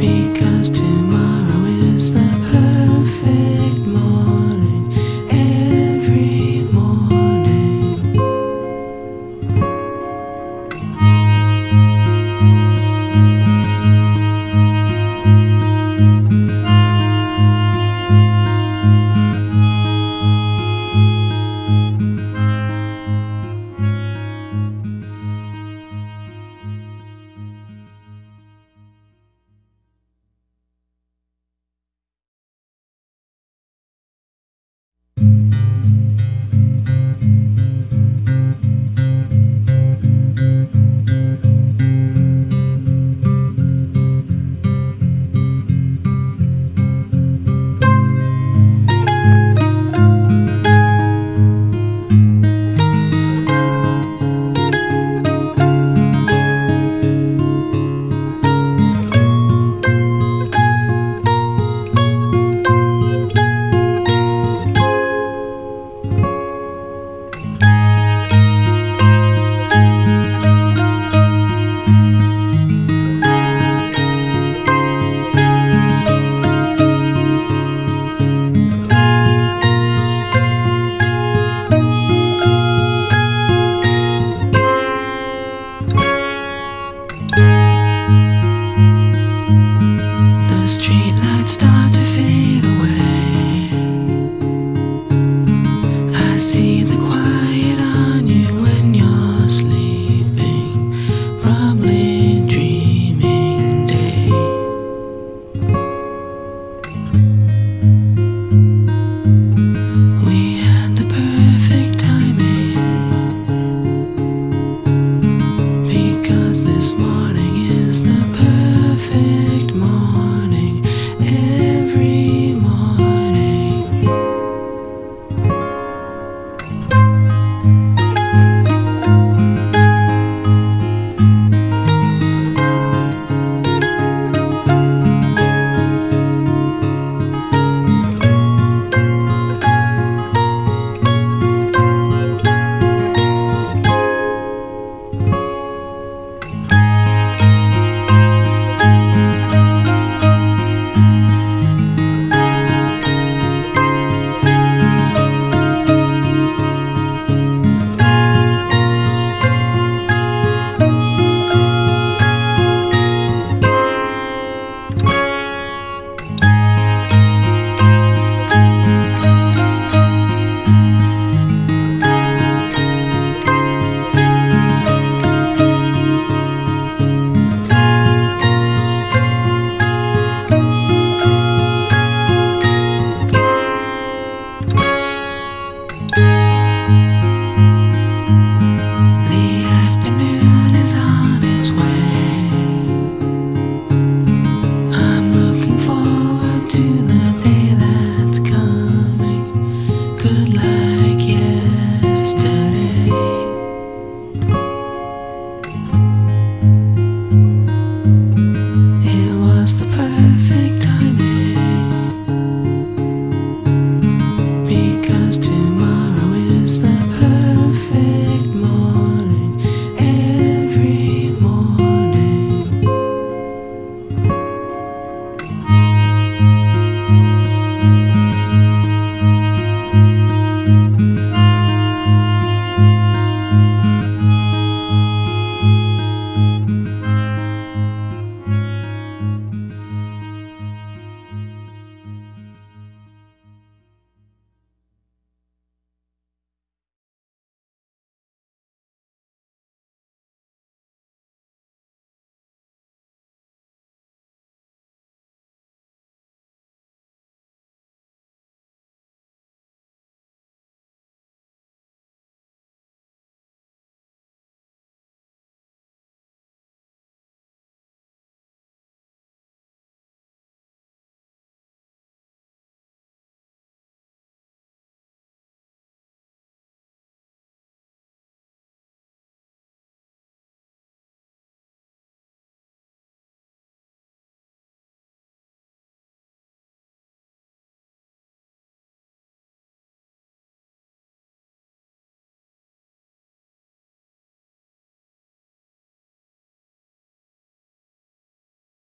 because to